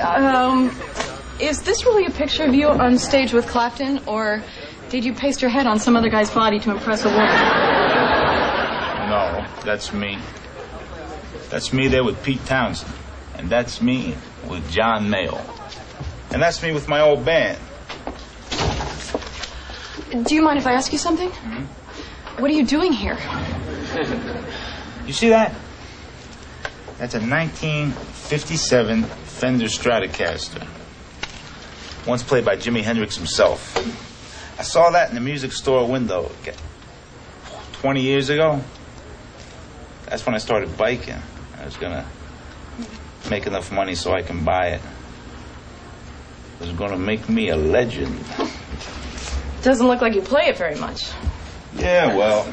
Um, is this really a picture of you on stage with Clapton, or did you paste your head on some other guy's body to impress a woman? No, that's me. That's me there with Pete Townshend. And that's me with John Mayall. And that's me with my old band. Do you mind if I ask you something? What are you doing here? You see that? That's a 1957 Fender Stratocaster. Once played by Jimi Hendrix himself. I saw that in the music store window 20 years ago. That's when I started biking. I was gonna make enough money so I can buy it. It was gonna make me a legend. Doesn't look like you play it very much. Yeah, well,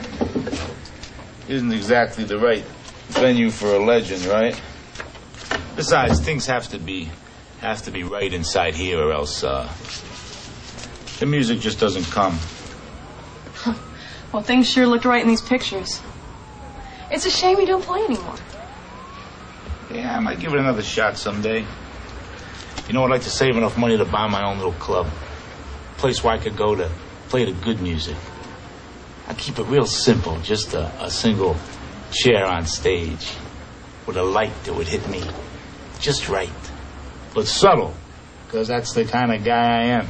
isn't exactly the right venue for a legend, right? Besides, things have to be have to be right inside here, or else uh, the music just doesn't come. Well, things sure looked right in these pictures. It's a shame you don't play anymore. Yeah, I might give it another shot someday. You know, I'd like to save enough money to buy my own little club, place where I could go to play the good music. I keep it real simple, just a, a single chair on stage with a light that would hit me just right, but subtle, because that's the kind of guy I am.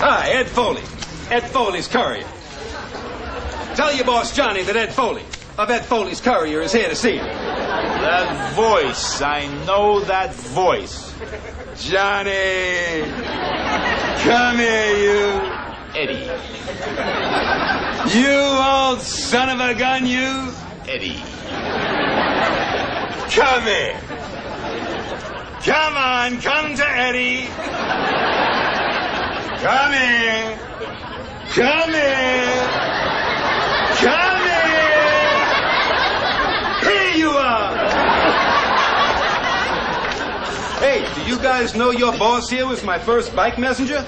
Hi, Ed Foley. Ed Foley's Courier. Tell your boss Johnny that Ed Foley of Ed Foley's Courier is here to see him. That voice, I know that voice. Johnny! Come here, you. Eddie, You old son of a gun, you. Eddie. Come here. Come on, come to Eddie. Come here. Come here. Come here. Here you are. Hey, do you guys know your boss here was my first bike messenger?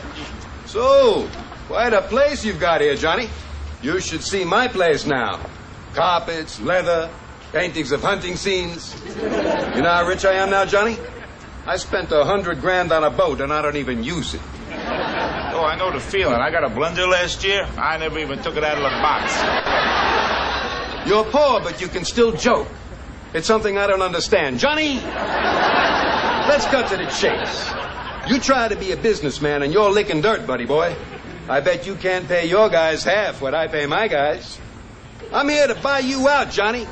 So, quite a place you've got here, Johnny. You should see my place now. Carpets, leather, paintings of hunting scenes. You know how rich I am now, Johnny? I spent a hundred grand on a boat and I don't even use it. Oh, I know the feeling. I got a blender last year. I never even took it out of the box. You're poor, but you can still joke. It's something I don't understand. Johnny, let's cut to the chase. You try to be a businessman and you're licking dirt, buddy boy. I bet you can't pay your guys half what I pay my guys. I'm here to buy you out, Johnny.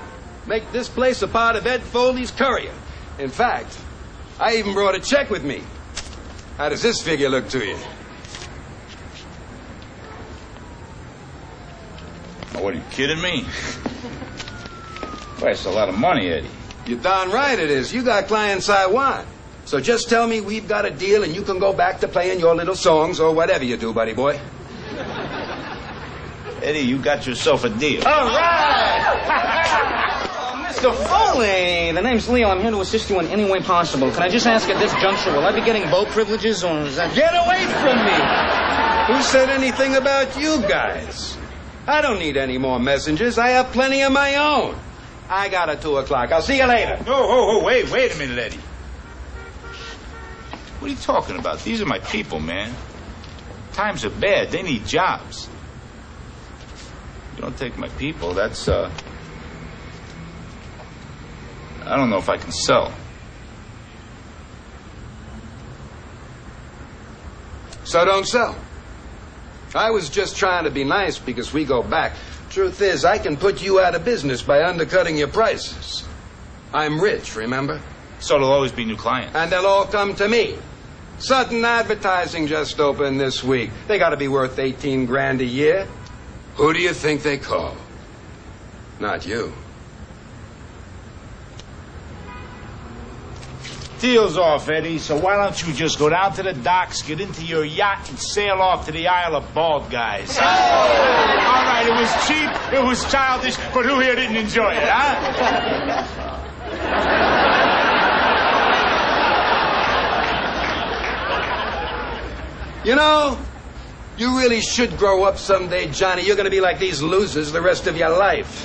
Make this place a part of Ed Foley's courier. In fact, I even brought a check with me. How does this figure look to you? What are you kidding me? Boy, it's a lot of money, Eddie. You're darn right it is. You got clients I want. So just tell me we've got a deal and you can go back to playing your little songs or whatever you do, buddy boy. Eddie, you got yourself a deal. All right! Mr. Foley, the name's Leo. I'm here to assist you in any way possible. Can I just ask at this juncture, will I be getting boat privileges or is that... Get away from me! Who said anything about you guys? I don't need any more messengers. I have plenty of my own. I got a two o'clock. I'll see you later. No, oh, oh, wait, wait a minute, Eddie. What are you talking about? These are my people, man. Times are bad. They need jobs. You don't take my people. That's, uh. I don't know if I can sell. So don't sell. I was just trying to be nice because we go back. Truth is, I can put you out of business by undercutting your prices. I'm rich, remember? So there'll always be new clients. And they'll all come to me. Sutton Advertising just opened this week. They got to be worth 18 grand a year. Who do you think they call? Not you. Deal's off, Eddie, so why don't you just go down to the docks, get into your yacht, and sail off to the Isle of Bald Guys? All right, it was cheap, it was childish, but who here didn't enjoy it, huh? You know, You really should grow up someday, Johnny. You're going to be like these losers the rest of your life.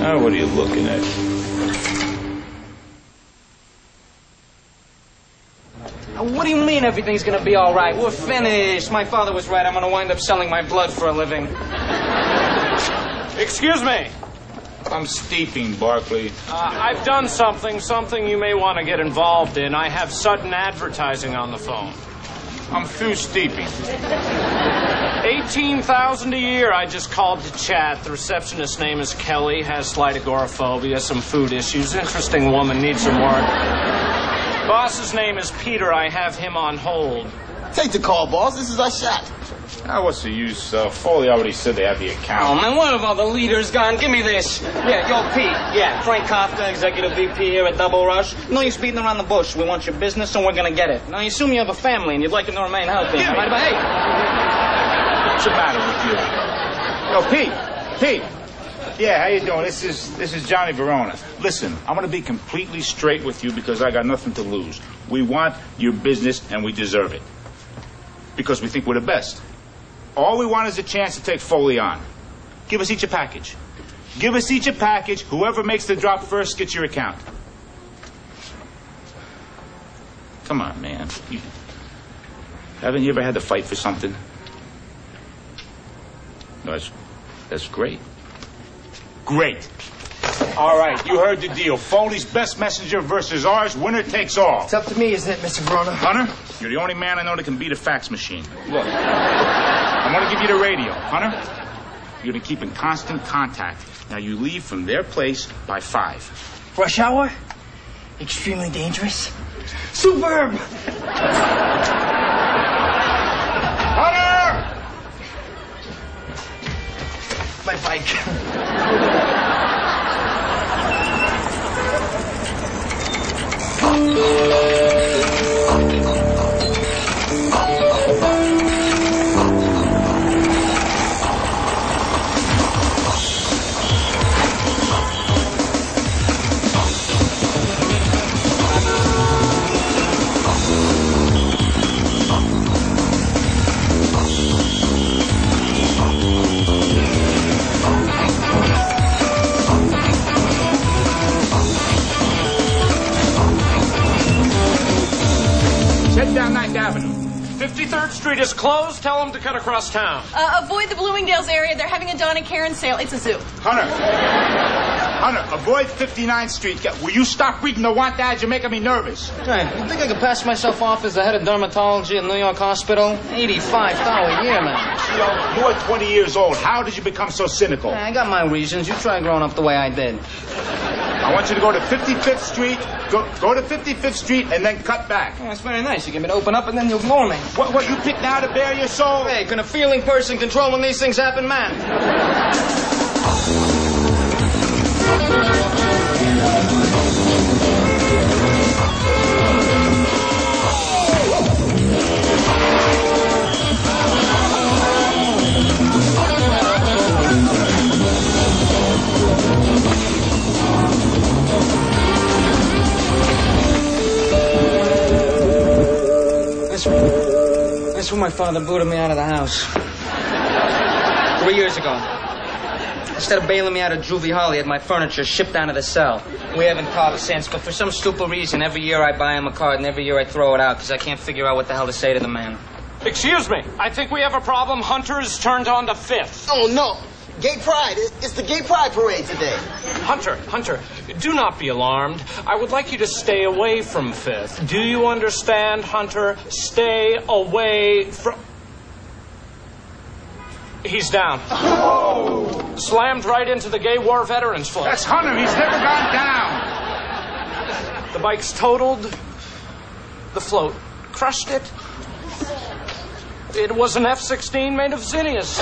Now, what are you looking at? What do you mean everything's gonna be all right? We're finished. My father was right. I'm gonna wind up selling my blood for a living. Excuse me. I'm steeping, Barkley. Uh, I've done something, something you may want to get involved in. I have Sutton Advertising on the phone. I'm through steeping. 18,000 a year. I just called to chat. The receptionist's name is Kelly, has slight agoraphobia, some food issues. Interesting woman, needs some work. Boss's name is Peter. I have him on hold. Take the call, boss. This is our shot. Now, what's the use? Uh, Foley already said they have the account. Oh account. man, what have all the leaders gone? Give me this. Yeah, yo, Pete. Yeah, Frank Kafka, executive VP here at Double Rush. No use beating around the bush. We want your business, and we're gonna get it. Now, you assume you have a family, and you'd like it to remain healthy. Give me- Right, but hey, What's the matter with you? Yo, Pete. Pete. Yeah, how you doing? This is this is Johnny Verona. Listen, I'm gonna be completely straight with you because I got nothing to lose. We want your business and we deserve it. Because we think we're the best. All we want is a chance to take Foley on. Give us each a package. Give us each a package. Whoever makes the drop first gets your account. Come on, man. You, haven't you ever had to fight for something? No, that's, that's great. Great. All right, you heard the deal. Foley's best messenger versus ours. Winner takes all. It's up to me, isn't it, Mr. Verona? Hunter, you're the only man I know that can beat a fax machine. Look, I'm going to give you the radio. Hunter, you're going to keep in constant contact. Now, you leave from their place by five. Rush hour? Extremely dangerous? Superb! Hunter! My bike. Head down Ninth Avenue. 53rd Street is closed. Tell them to cut across town. Uh, avoid the Bloomingdale's area. They're having a Donna Karan sale. It's a zoo. Hunter. Hunter, avoid 59th Street. Get- Will you stop reading the want ads? You're making me nervous. hey, you think I could pass myself off as the head of dermatology at New York Hospital? Eighty-five thousand a year, man. You know, you are 20 years old. How did you become so cynical? I got my reasons. You try growing up the way I did. I want you to go to 55th Street. Go, go to 55th Street and then cut back. Yeah, that's very nice. You get me to open up and then you'll ignore me. What, what you picked now to bare your soul? Hey, can a feeling person control when these things happen, man? My father booted me out of the house. Three years ago. Instead of bailing me out of Juvie Hall, he had my furniture shipped down to the cell. We haven't talked since, but for some stupid reason, every year I buy him a card and every year I throw it out because I can't figure out what the hell to say to the man. Excuse me. I think we have a problem. Hunter's turned on to 5th. Oh, no. Gay Pride. It- It's the Gay Pride Parade today. Hunter, Hunter, do not be alarmed. I would like you to stay away from Fifth. Do you understand, Hunter? Stay away from. He's down. Oh. Slammed right into the gay war veterans float. That's Hunter. He's never gone down. The bike's totaled. The float crushed it. It was an F 16 made of zinnias.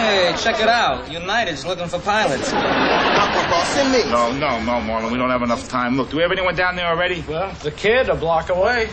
Hey, check it out. United's looking for pilots. Uncle Boss, send me. No, no, no, Marlon. We don't have enough time. Look, do we have anyone down there already? Well, the kid a block away.